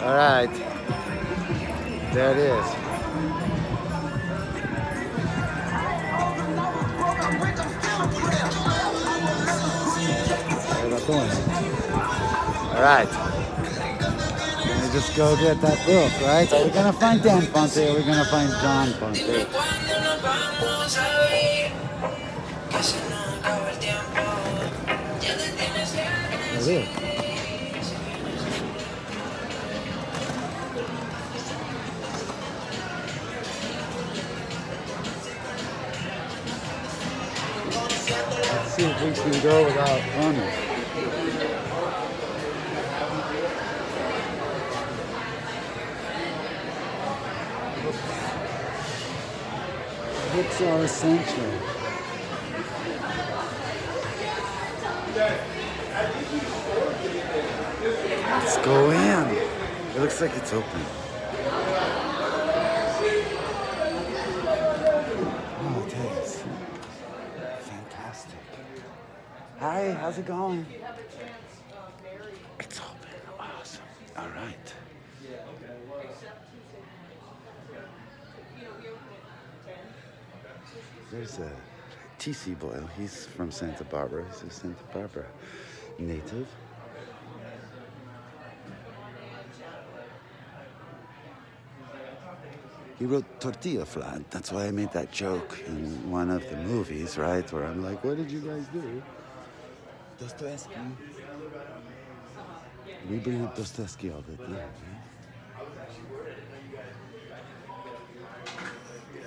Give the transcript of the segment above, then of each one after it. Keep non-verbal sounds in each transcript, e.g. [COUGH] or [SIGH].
All right. There it is. All right. Let me just go get that book, right? We're we gonna find Dan Fante We're gonna find John Fante? Cuando nos see if we can go without running. Books are essential. Let's go in. It looks like it's open. Oh, it is. Fantastic. Hi, how's it going? It's open. Awesome. All right. There's a TC Boyle. He's from Santa Barbara. He's a Santa Barbara native. He wrote Tortilla Flat. That's why I made that joke in one of the movies, right? Where I'm like, what did you guys do? Dostoevsky. We bring up Dostoevsky all the time, right?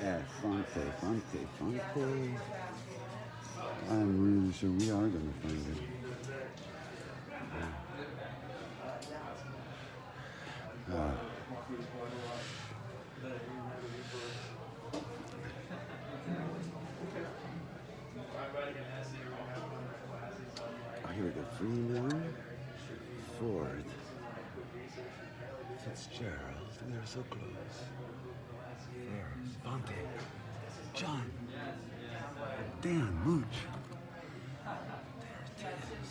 Yeah, Fante, Fante, Fante. I'm really sure we are going to find it. Yeah. Uh, oh, here we go. Freeman, Ford, Fitzgerald. They're so close. First, Fante, John, Dan, Mooch. There it is.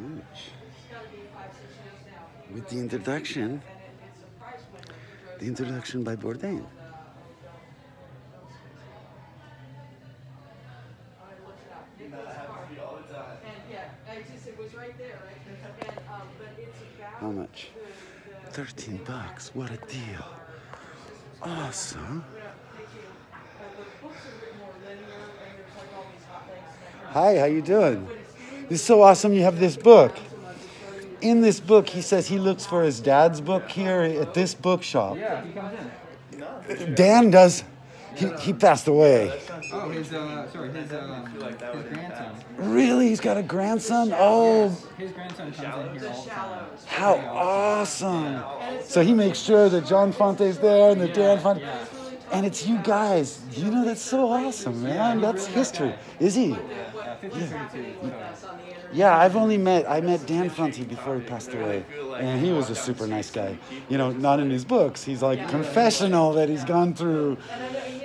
Mooch. With the introduction, the introduction by Bourdain. How much? 13 bucks. What a deal. Awesome. Hi, how you doing? This is so awesome you have this book. In this book, he says he looks for his dad's book here at this bookshop. Yeah, he comes in. Dan does. He, he passed away. Oh, his uh, sorry, his uh, his grandson. Really? He's got a grandson? Oh, His grandson comes in here all the time. how awesome. So he makes sure that John Fante's there and that Dan Fante. And it's you guys. You know, that's so awesome, man. That's history. Is he? Yeah, 5032. So. Yeah, I've only met I met Dan Fante before he passed away, and he was a super nice guy. You know, not in his books. He's like confessional that he's gone through.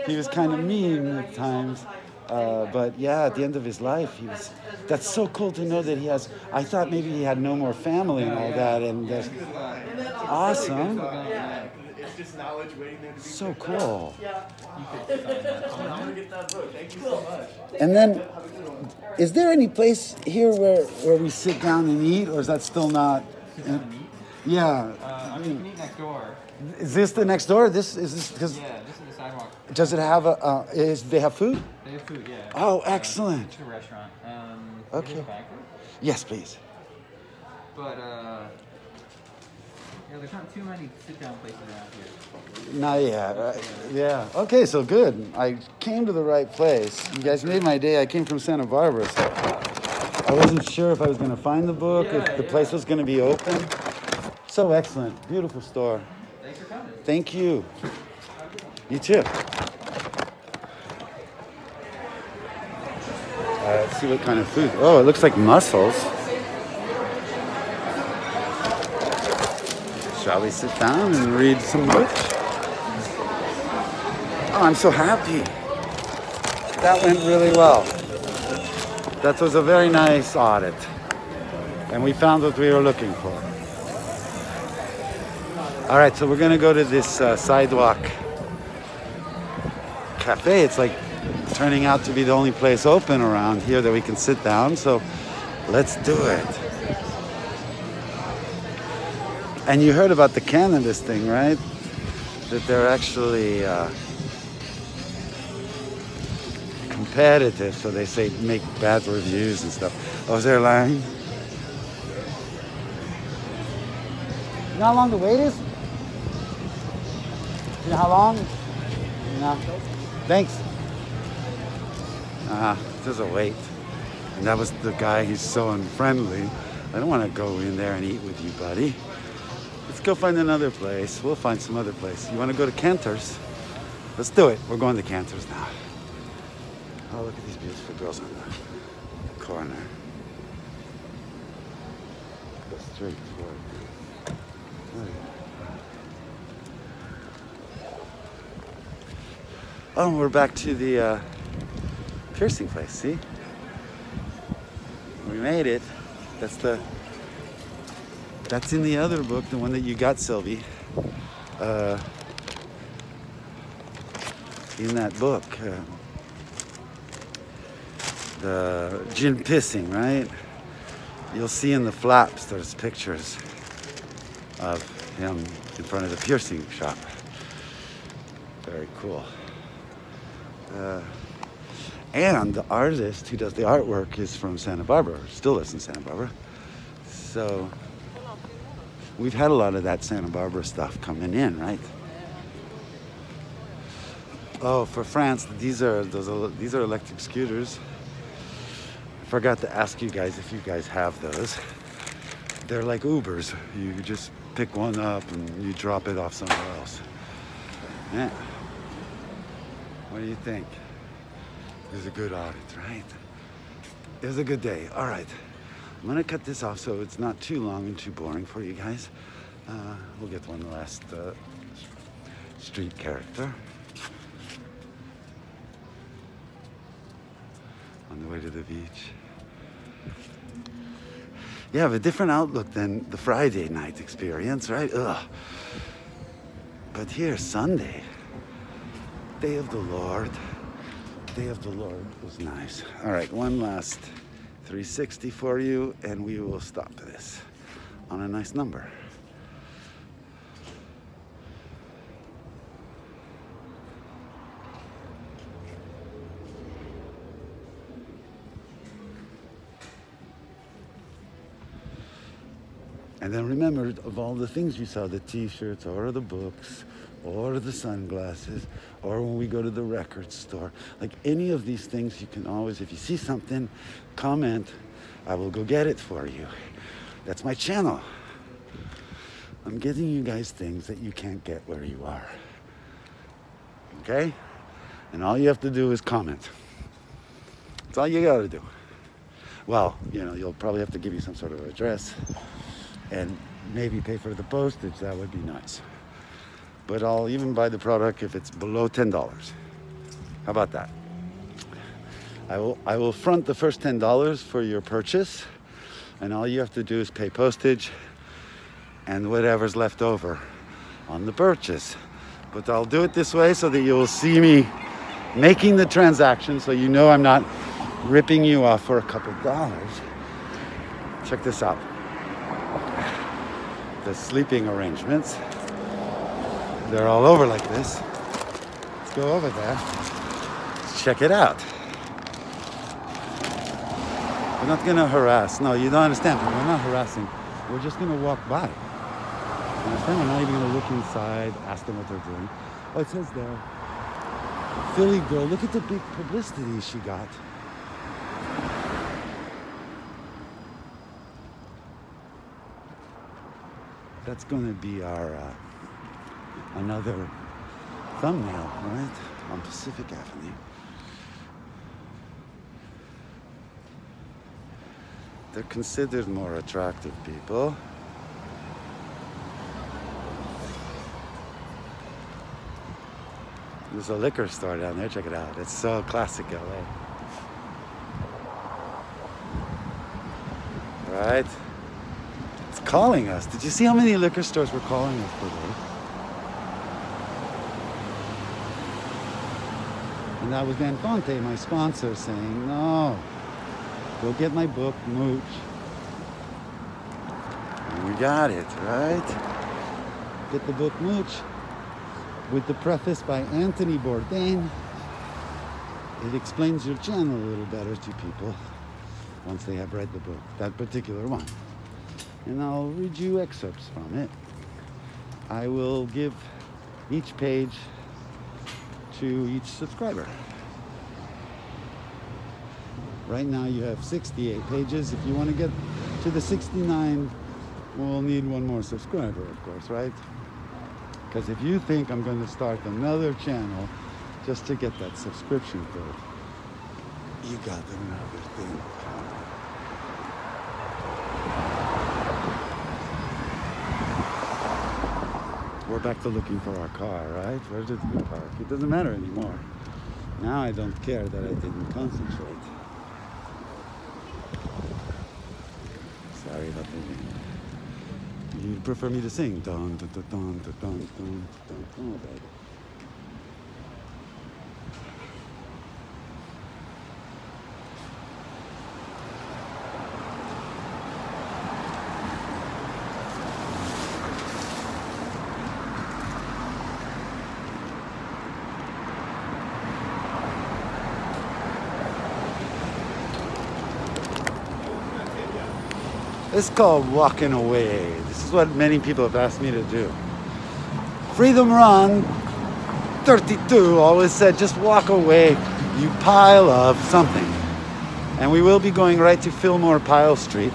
He was kind of mean at times, uh, but yeah, at the end of his life, he was. That's so cool to know that he has. I thought maybe he had no more family and all that, and that's awesome. It's just knowledge waiting there to be So cool. I'm gonna get that book. Thank you so much. And then, is there any place here where where we sit down and eat, or is that still not? Yeah. Uh, I mean, you can eat next door. Is this the next door? This is this because Yeah, this is the sidewalk. does it have a? Uh, is they have food? They have food, yeah. Oh, Uh, excellent. It's a restaurant. Um, Okay. Here's a banquet. Yes, please. But uh, yeah, there's not too many sit-down places around here. Not yet. Right? Yeah. Okay, so good. I came to the right place. You guys made my day. I came from Santa Barbara, so I wasn't sure if I was going to find the book, if the yeah. place was going to be open. So excellent. Beautiful store. Thanks for coming. Thank you. You too. Uh, let's see what kind of food. Oh, it looks like mussels. Shall we sit down and read some books? Oh, I'm so happy. That went really well. That was a very nice audit. And we found what we were looking for. All right, so we're gonna go to this uh, sidewalk cafe. It's like turning out to be the only place open around here that we can sit down. So let's do it. And you heard about the cannabis thing, right? That they're actually uh, competitive, so they say make bad reviews and stuff. Oh, is there a line? You know how long the wait is? You know how long? No. Thanks. Uh, there's a wait. And that was the guy, he's so unfriendly. I don't want to go in there and eat with you, buddy. Let's go find another place. We'll find some other place. You want to go to Canter's? Let's do it. We're going to Canter's now. Oh, look at these beautiful girls on the corner. The straight forward. Oh, yeah. Oh, we're back to the uh, piercing place. See, we made it. That's the. That's in the other book, the one that you got, Sylvie. Uh, in that book, uh, the gin pissing, right? You'll see in the flaps there's pictures of him in front of the piercing shop. Very cool. Uh, and the artist who does the artwork is from Santa Barbara, still lives in Santa Barbara. So we've had a lot of that Santa Barbara stuff coming in, right? Oh, for France, these are those. These are electric scooters. I forgot to ask you guys if you guys have those. They're like Ubers. You just pick one up and you drop it off somewhere else. Yeah. What do you think? It was a good audit, right? It was a good day. All right. I'm gonna cut this off so it's not too long and too boring for you guys. Uh, we'll get one last uh, street character. On the way to the beach. You have a different outlook than the Friday night experience, right? Ugh. But here, Sunday, day of the Lord. Day of the Lord was nice. All right, one last 360 for you, and we will stop this on a nice number. And then remember, of all the things you saw, the t-shirts or the books or the sunglasses or when we go to the record store, like any of these things, you can always, if you see something, comment. I will go get it for you. That's my channel. I'm giving you guys things that you can't get where you are. Okay? And all you have to do is comment. That's all you gotta do. Well, you know, you'll probably have to give you some sort of address and maybe pay for the postage. That would be nice. But I'll even buy the product if it's below ten dollars. How about that? I will I will front the first ten dollars for your purchase, and all you have to do is pay postage and whatever's left over on the purchase. But I'll do it this way so that you'll see me making the transaction so you know I'm not ripping you off for a couple dollars. Check this out. The sleeping arrangements. They're all over like this. Let's go over there. Let's check it out. We're not gonna harass. No, you don't understand. We're not harassing. We're just gonna walk by. You understand? We're not even gonna look inside, ask them what they're doing. Oh, it says there. Philly girl, look at the big publicity she got. That's gonna be our uh, another thumbnail, right? On Pacific Avenue. They're considered more attractive people. There's a liquor store down there, check it out. It's so classic LA. right? It's calling us. Did you see how many liquor stores were calling us today? And that was Dan Fante, my sponsor, saying, no, go get my book, Mooch. And we got it, right? Get the book, Mooch, with the preface by Anthony Bourdain. It explains your channel a little better to people once they have read the book, that particular one. And I'll read you excerpts from it. I will give each page to each subscriber. Right now you have 68 pages. If you want to get to the 69, we'll need one more subscriber, of course, right? Because if you think I'm going to start another channel just to get that subscription code, you got another thing. Back to looking for our car, right? Where did we park? It doesn't matter anymore. Now I don't care that I didn't concentrate. Sorry about the You prefer me to sing? Dun, dun, dun, dun, dun, dun, dun, dun, dun, baby. It's called walking away. This is what many people have asked me to do. Freedom Run 32 always said just walk away, you pile of something. And we will be going right to Fillmore Pile Street.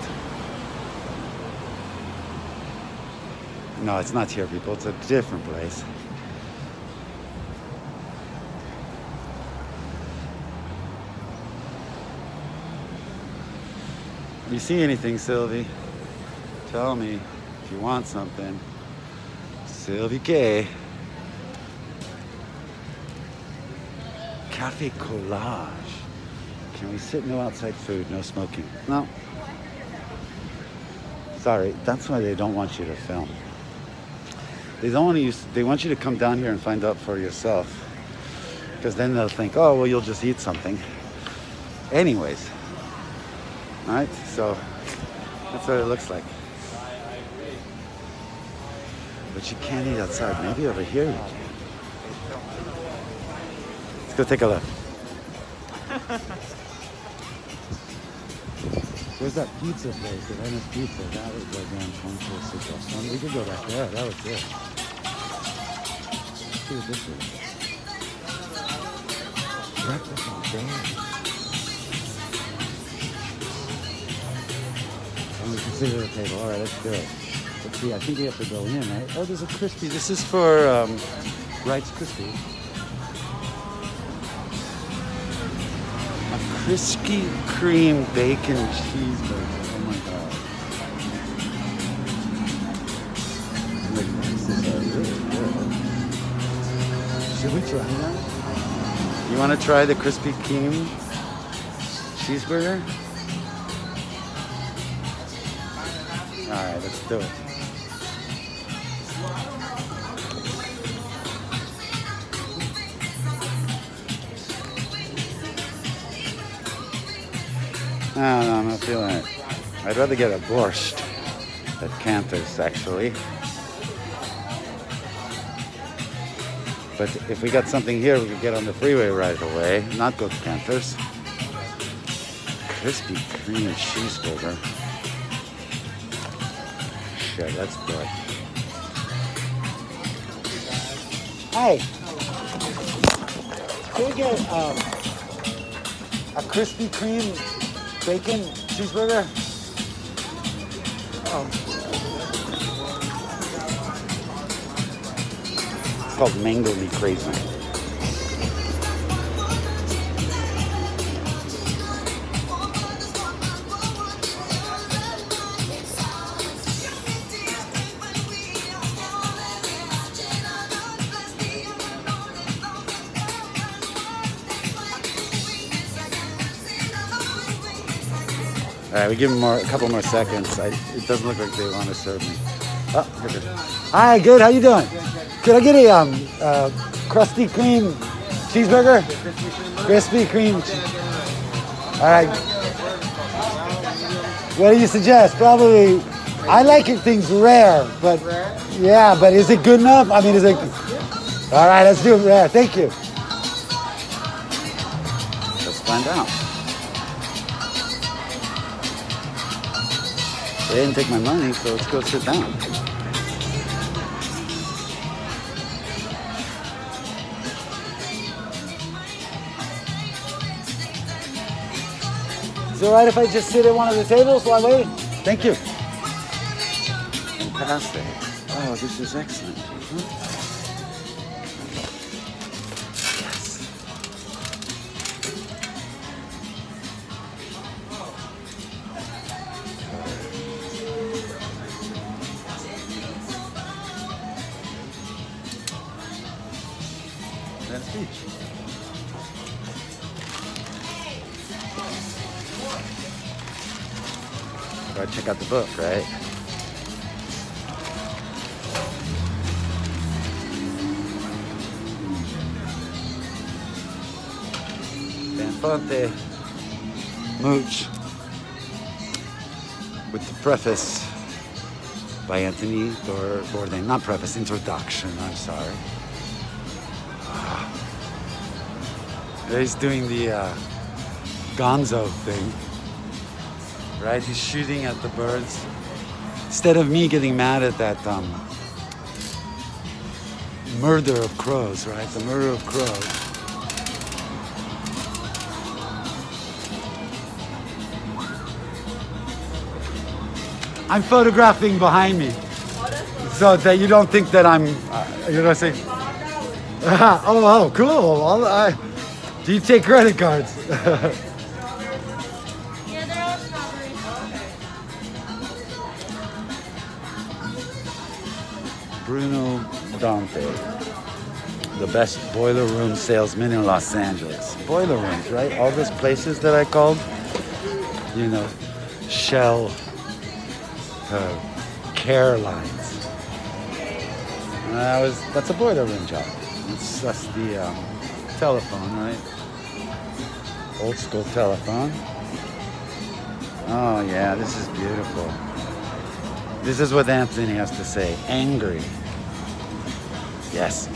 No, it's not here, people. It's a different place. You see anything, Sylvie? Tell me if you want something. Sylvie K. Cafe Collage. Can we sit? No outside food, no smoking. No. Sorry, that's why they don't want you to film. They don't want you. They want you to come down here and find out for yourself, because then they'll think, oh, well, you'll just eat something. Anyways, all right. So that's what it looks like. But you can't eat outside. Maybe over here you can. Let's go take a look. [LAUGHS] Where's that pizza place? The Venice Pizza. That was like damn Concho Super. We could go back there. That was good. Let's this is. Breakfast all And the table. All right, let's do it. Let's see. I think we have to go in, right? Oh, there's a crispy. This is for um, Wright's Crispy. A Krispy Kreme bacon cheeseburger. Oh my god. The are really good. Should we try that? You want to try the Krispy Kreme cheeseburger? Do it. No, no, I'm not feeling it. I'd rather get a borscht at Canter's, actually. But if we got something here, we could get on the freeway right away, not go to Canter's. Krispy Kreme cheeseburger. Shit, that's good. Hey, can we get um, a Krispy Kreme bacon cheeseburger? Oh. It's called Mango Me Crazy. All right, we give them more, a couple more seconds. I, it doesn't look like they want to serve me. Oh, good. Hi, good. How you doing? Could I get a um, uh, crusty cream cheeseburger? Krispy Kreme. All right. What do you suggest? Probably. I like it things rare, but yeah, but is it good enough? I mean, is it? All right, let's do it rare. Thank you. Let's find out. They didn't take my money, so let's go sit down. Is it all right if I just sit at one of the tables while I wait? Thank you. Fantastic. Oh, this is excellent. Gotta check out the book, right? Dan Fante Mooch with the preface by Anthony Bourdain. Not preface, introduction, I'm sorry. He's doing the uh, gonzo thing, right? He's shooting at the birds. Instead of me getting mad at that um, murder of crows, right? The murder of crows. I'm photographing behind me, so that you don't think that I'm, uh, you know, what i say, [LAUGHS] oh, oh, cool. I, do you take credit cards? [LAUGHS] Bruno Dante, the best boiler room salesman in Los Angeles. Boiler rooms, right? All those places that I called, you know, Shell, uh, care lines. I was, that's a boiler room job. It's that's the um, telephone, right? Old school telephone. Oh yeah, this is beautiful. This is what Anthony has to say. Angry. Yes.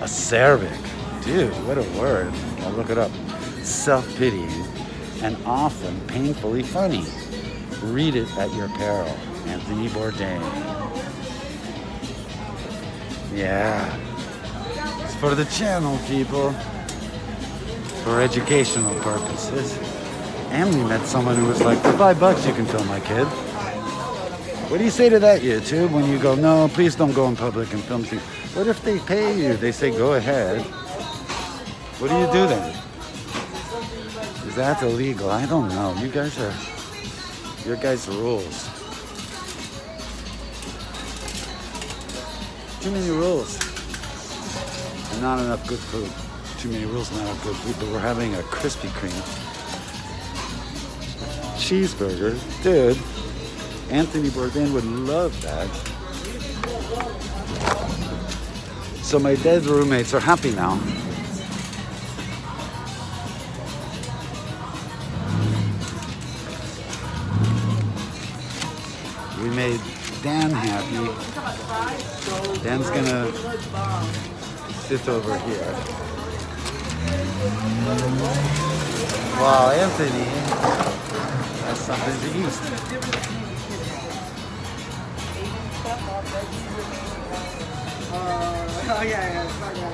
Acerbic. Dude, what a word. I'll look it up. Self-pitying and often painfully funny. Read it at your peril. Anthony Bourdain. Yeah. It's for the channel, people. For educational purposes. And we met someone who was like, for five bucks you can film my kid. What do you say to that, YouTube, when you go, no, please don't go in public and film things? What if they pay you? They say, go ahead. What do you do then? Is that illegal? I don't know. You guys are, your guys' rules. Too many rules. And not enough good food. Too many rules, not enough good food. But we're having a Krispy Kreme cheeseburger. Dude, Anthony Bourdain would love that. So my dead roommates are happy now. We made Dan happy. Dan's gonna sit over here. Wow, Anthony has something to eat. Uh, Oh, yeah, yeah. Fuck yeah.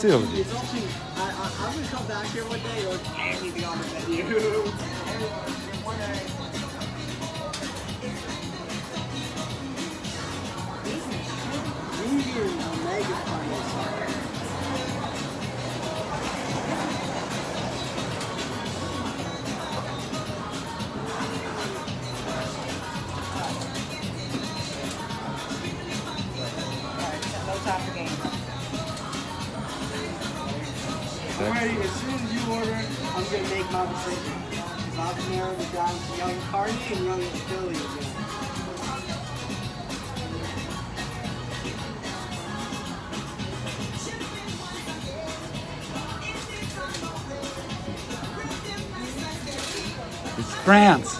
Sylvie. It's also, I, I, I'm gonna come back here one day or anything on the menu. These are mega funny. after game. Alrighty, as soon as you order, I'm going to make my decision. Bob Mara was down to Young Cardi, and Young Philly again. It's France.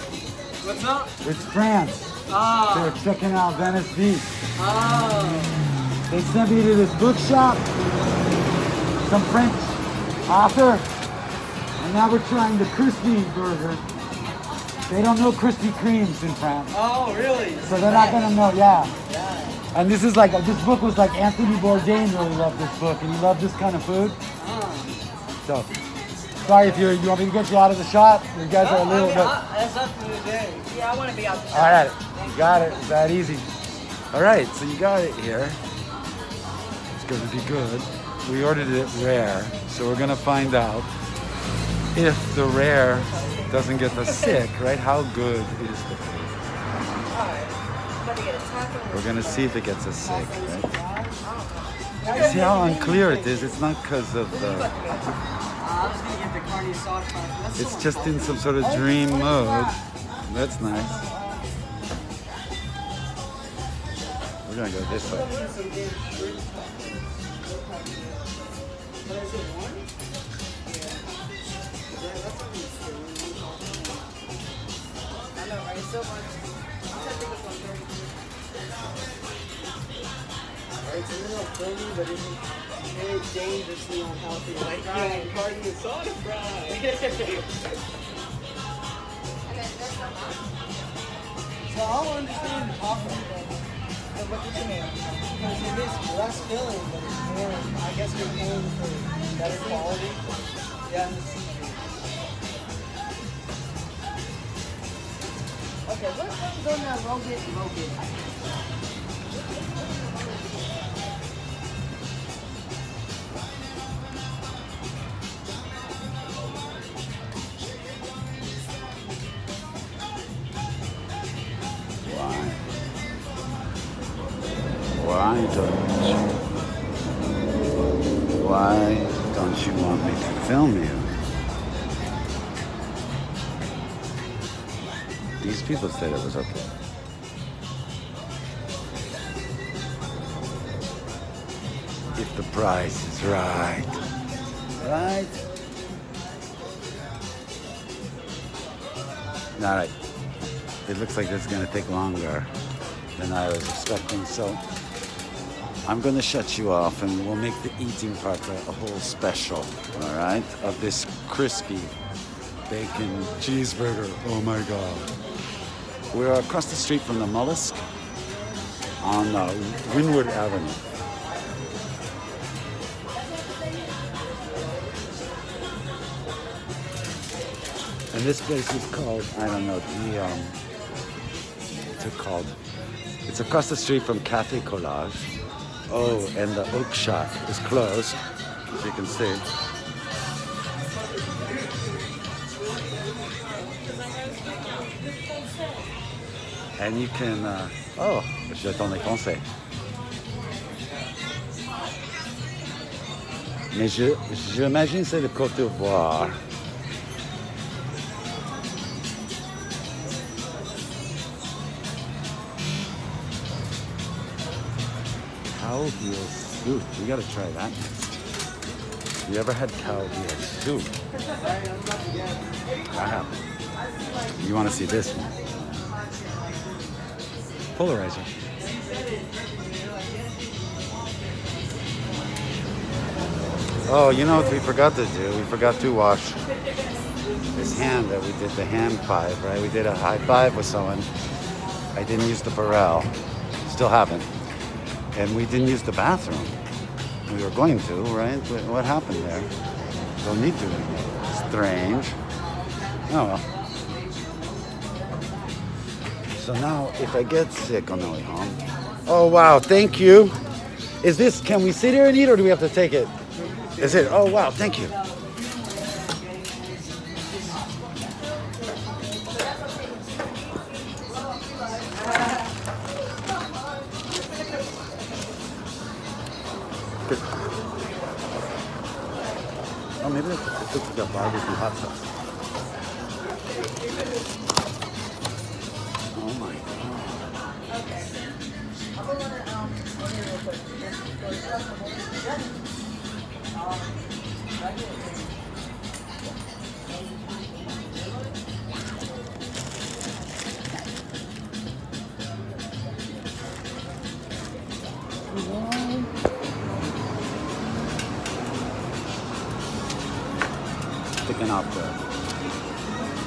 What's up? It's France. Ah. They're checking out Venice Beach. Oh. They sent me to this bookshop. Some French author. And now we're trying the crispy burger. They don't know Krispy Kremes in France. Oh, really? So they're not gonna know, yeah. Yeah. And this is like, this book was like Anthony Bourdain really loved this book and he loved this kind of food. Oh. So, sorry if you're, you want me to get you out of the shot? You guys are a little mean, bit. I- that's up to the day. Yeah, I want to be out the All right, you got it. It's that easy. All right, so you got it here. Going to be good. We ordered it rare, so we're going to find out if the rare doesn't get us sick, right? How good is the food? We're going to see if it gets us sick, right? See how unclear it is? It's not because of the. The It's just in some sort of dream mode. That's nice. We're gonna go this way. It's a little filmy, but it's very dangerously unhealthy. Like yeah, carne sauce fry. So I don't the taco. So what you mean? Because it is less filling, but it's more. I guess you're paying for better quality. Yeah, roll it. Why? Why don't you? Why don't you want me to film you? These people said it was okay. If the price is right. Right? All right. It looks like this is going to take longer than I was expecting. So I'm going to shut you off and we'll make the eating part a, a whole special, all right, of this crispy bacon cheeseburger. Oh my God. We're across the street from the Mollusk on uh, Windward Avenue. And this place is called, I don't know, the, um, what's it called? It's across the street from Cafe Collage. Oh, and the Oak Shack is closed, as you can see. And you can, uh, oh, t'en ai français. Mais je, j'imagine c'est le Côte d'Ivoire. Cow heel soup. We gotta try that. You ever had cow heel soup? I have. You want to see this one? Polarizer. Oh, you know what we forgot to do? We forgot to wash this hand that we did the hand five, right? We did a high five with someone. I didn't use the Purell. Still haven't. And we didn't use the bathroom. We were going to, right? What what happened there? Don't need to. Strange. Oh well. So now, if I get sick on the way home. Oh wow! Thank you. Is this? Can we sit here and eat, or do we have to take it? Is it? Oh wow! Thank you. Picking up the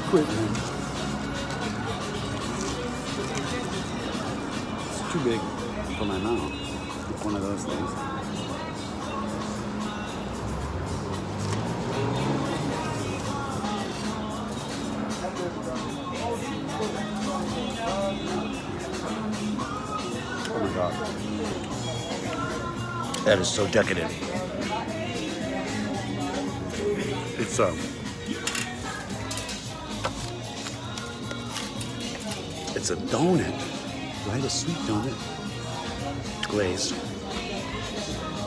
equipment. It's too big for my mouth. It's one of those things. Oh my god. That is so decadent. It's um It's a donut, right? A sweet donut. Glazed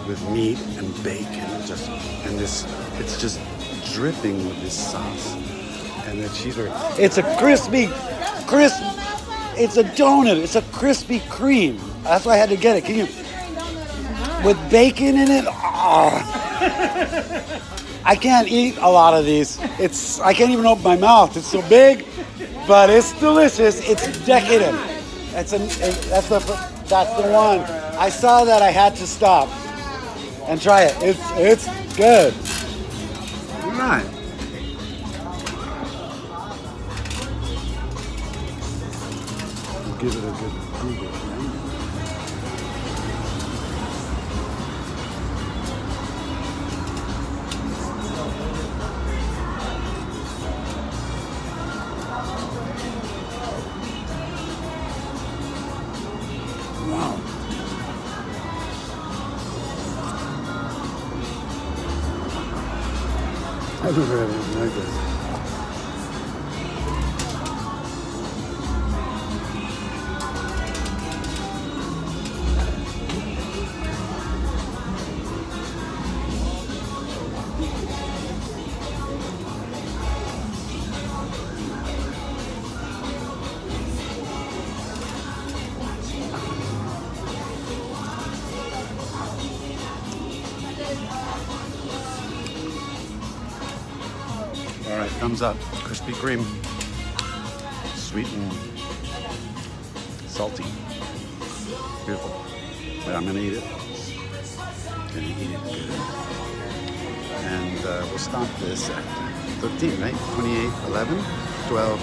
with meat and bacon, just and this it's just dripping with this sauce. And the cheeseburger. It's a crispy, crisp it's a donut. It's a Krispy Kreme. That's why I had to get it. Can you with bacon in it? Ah. I can't eat a lot of these. It's I can't even open my mouth. It's so big, but it's delicious. It's decadent. That's a that's the that's the one. I saw that I had to stop and try it. It's it's good. All right. Give it a good Anything like this. Kreme. Sweet and salty. Beautiful. But I'm gonna eat it. Gonna eat it good. And uh, we'll stop this at 13, right? 28, 11, 12,